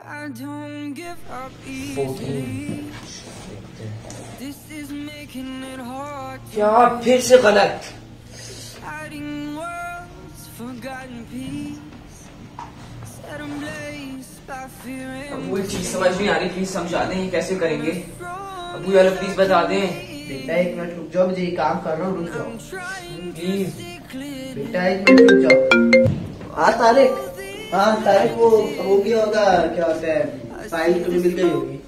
I don't give up easily. This is making it hard Ya hepsi galat अब वो चीज़ समझ नहीं आ रही प्लीज़ समझा दें ये कैसे करेंगे? अब यार प्लीज़ बता दें। बेटा एक मिनट रुक जाओ मुझे ये काम कर रहा हूँ रुक जाओ। प्लीज़ बेटा एक मिनट रुक जाओ। हाँ तारिक? हाँ तारिक वो हो गया होगा क्या होता है फ़ाइल तुम्हें मिल गई होगी।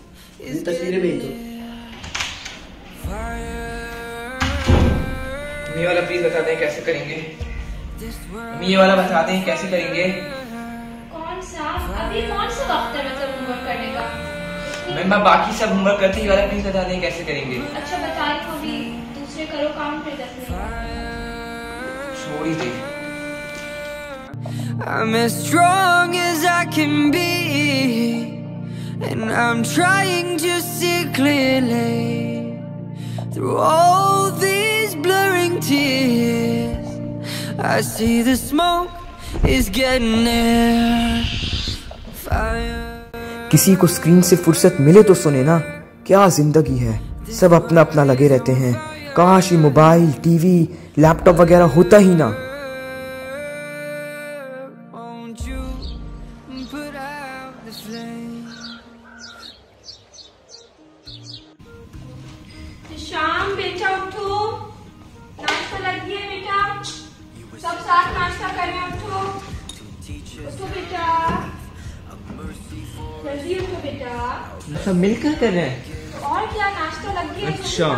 तस्वीरें भेज दो। वाला प्लीज़ बता दें कैसे करेंगे? मी वाला बता दें कैसे करेंगे? अभी कौन सा वक्त है मतलब होमवर्क करने का मैं मैं बाकी सब होमवर्क करती ये वाला प्लीज़ बता दें कैसे करेंगे अच्छा बता रही हूँ अभी दूसरे करो काम फिर दस मिनट छोड़ ही दे I'm as strong as I can be, and I'm trying to see clearly through all these blurring tears. I see the smoke is getting near. किसी को स्क्रीन से फुर्सत मिले तो सुने ना, क्या ज़िंदगी है? सब अपना अपना लगे रहते हैं। काश ये मोबाइल, टीवी, लैपटॉप वगैरह होता ही ना। जल्दी उठो बेटा सब मिलकर कर रहे हैं और क्या नाश्ता लग गया अच्छा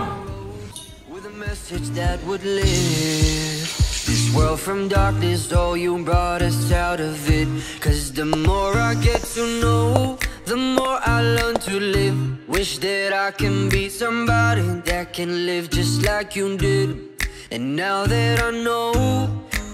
with a message that would lift this world from darkness. Oh, you brought us out of it. Cause the more I get to know, the more I learn to live. Wish that I can be somebody that can live just like you did. And now that I know.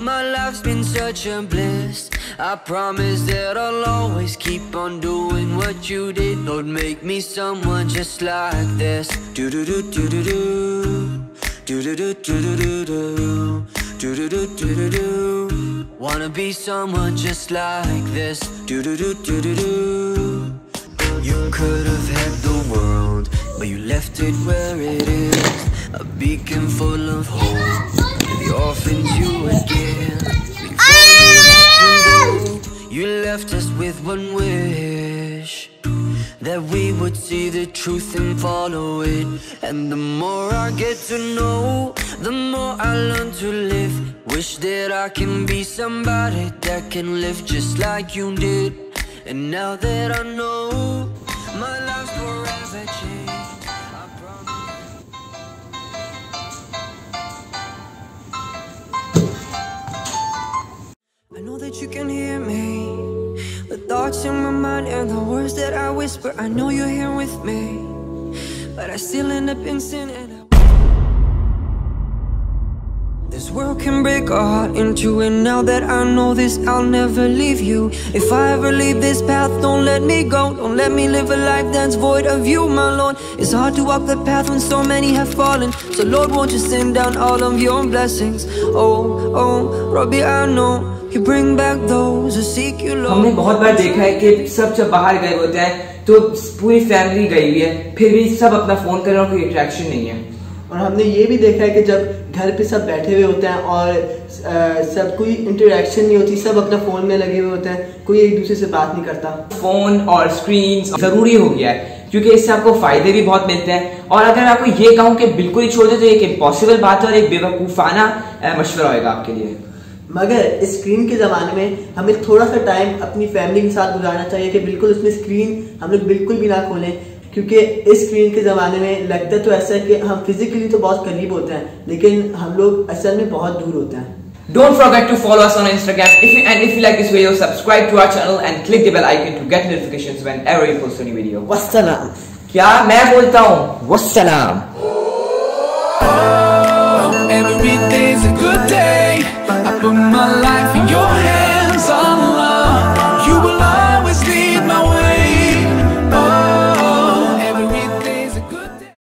My life's been such a bliss. I promise that I'll always keep on doing what you did. Lord, make me someone just like this. Do do do do do do. Do do do do do do do. Do do do do do. Wanna be someone just like this. Do do do do do do. You could have had the world, but you left it where it is. A beacon full of hope. The orphans you would give. You left us with one wish. That we would see the truth and follow it. And the more I get to know, the more I learn to live. Wish that I can be somebody that can live just like you did. And now that I know, me. The thoughts in my mind and the words that I whisper. I know you're here with me. But I still end up in sin and I this world can break a heart in two And now that I know this, I'll never leave you If I ever leave this path, don't let me go Don't let me live a life that's void of you, my Lord It's hard to walk the path when so many have fallen So Lord, won't you send down all of your blessings Oh, oh, Robbie, I know हमने बहुत बार देखा है कि सब जब बाहर गए होते हैं तो पूरी फैमिली गई हुई है फिर भी सब अपना फ़ोन कर रहे हैं और कोई अट्रैक्शन नहीं है। और हमने ये भी देखा है कि जब घर पे सब बैठे हुए होते हैं और अ, सब कोई इंटरेक्शन नहीं होती सब अपना फ़ोन में लगे हुए होते हैं कोई एक दूसरे से बात नहीं करता। फ़ोन और स्क्रीन ज़रूरी हो गया है क्योंकि इससे आपको फ़ायदे भी बहुत मिलते हैं। और अगर मैं आपको ये कहूँ कि बिल्कुल ही छोड़ दे तो एक इम्पॉसिबल बात है और एक बेवकूफाना मशवरा होगा आपके लिए। मगर इस स्क्रीन के ज़माने में हमें थोड़ा सा टाइम अपनी फैमिली के साथ गुजारना चाहिए कि बिल्कुल उसमें स्क्रीन हम लोग बिल्कुल भी ना खोलें क्योंकि इस स्क्रीन के ज़माने में लगता तो ऐसा है कि हम फिजिकली तो बहुत करीब होते हैं लेकिन हम लोग असल में बहुत दूर होते हैं Don't forget to follow us on Instagram. If you, and if you like this video, subscribe to our channel and click the bell icon to get notifications whenever we post a new video. वस्सलाम क्या मैं बोलता हूँ वस्सलाम Every day's a good day. but my